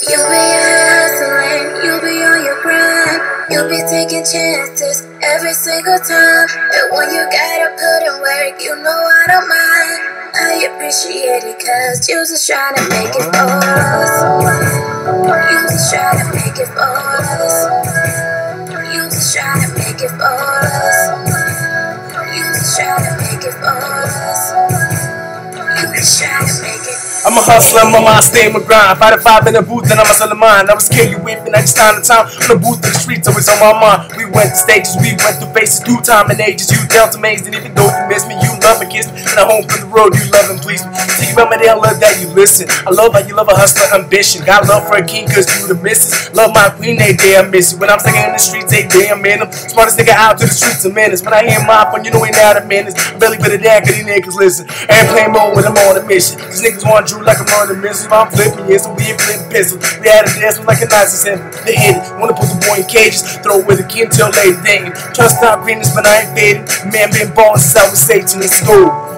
You'll be hustling, you'll be on your grind. You'll be taking chances every single time. And when you gotta put in work, you know I don't mind. I appreciate it cause you just trying to make it for us. You just trying to make it for us. You just trying to make it for us. You just trying to make it for us. I'm a hustler, my mind stay my grind. Fight a five in the booth, and I'm a selling mine. I was you with I just time to time. On the booth, in the streets, always on my mind. We went to stages, we went through faces, through time and ages. You dealt amazing, even though you miss me, you love and kiss me. And I home from the road, you love and please me. Think about my day, I love that you listen. I love how you love a hustler ambition. Got love for a king, cause you the missus. Love my queen, they day I miss you. When I'm singing in the streets, they I'm in them. Smartest nigga out to the streets of menace. When I hear my phone, you know ain't out of. I barely put it down, cause these niggas listen. Airplane mode when I'm on a mission. These niggas want Like I'm on a mission. I'm flipping, yeah, so we ain't flipping pistols. We had a dance with like a Nazi symbol. They hit it, wanna put the boy in cages. Throw it with kid till late thing. Try to stop greenness, but I ain't fading. Man, been born was 18 in school.